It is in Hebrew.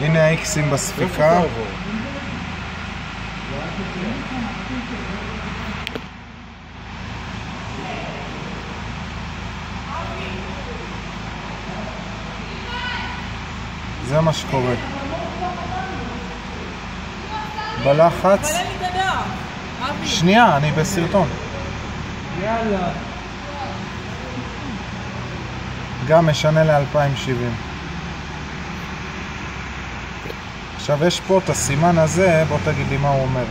הנה האיקסים בספיקה. זה מה שקורה. בלחץ. שנייה, אני בסרטון. יאללה. גם משנה ל-2070. עכשיו יש פה את הסימן הזה, בוא תגיד לי מה הוא אומר.